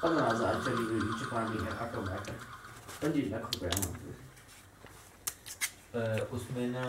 反正还是按这里头一直放的，哪个买的，本地人可贵嘛。呃，usmena。